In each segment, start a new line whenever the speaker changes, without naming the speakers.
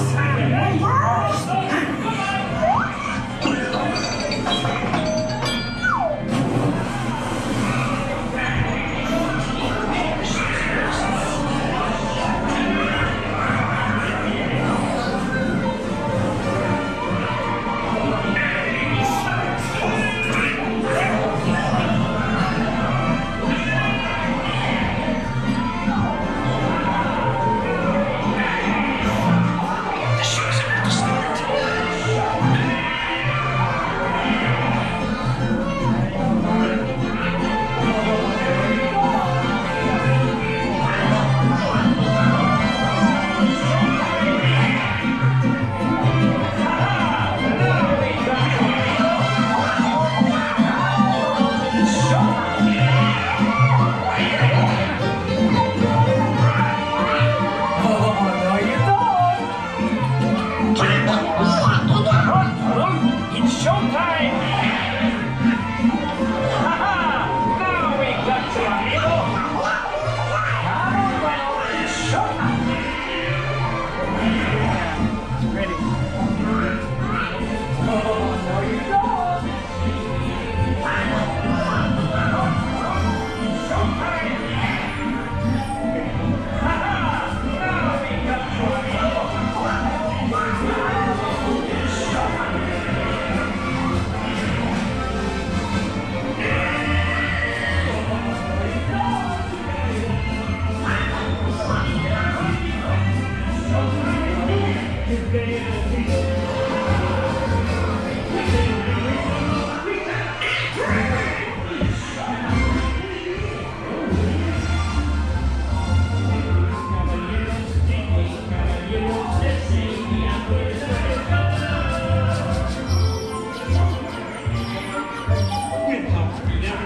Yes.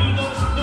Eagles.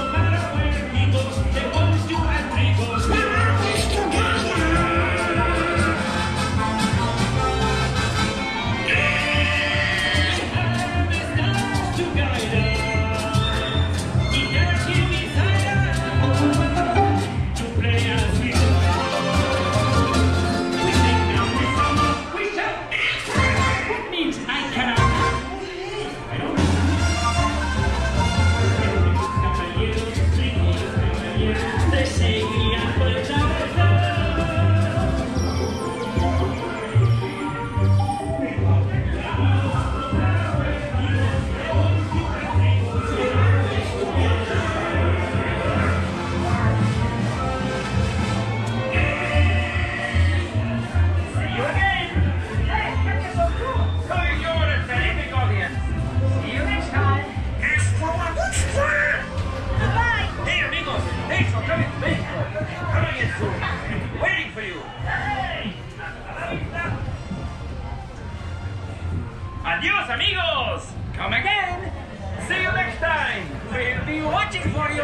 Adios, amigos! Come again! See you next time! We'll be watching for you!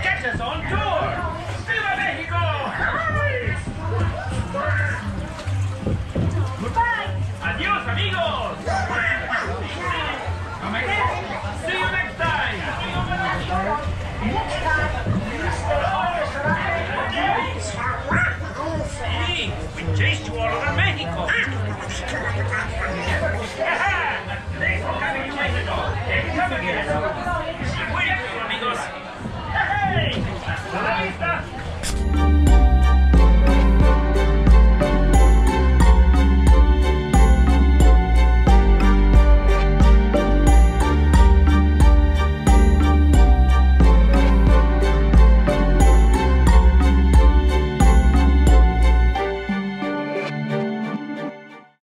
Catch us on tour! Viva Mexico! Goodbye! Adios, amigos! Come again! See you next time! next time We chased you all over Mexico!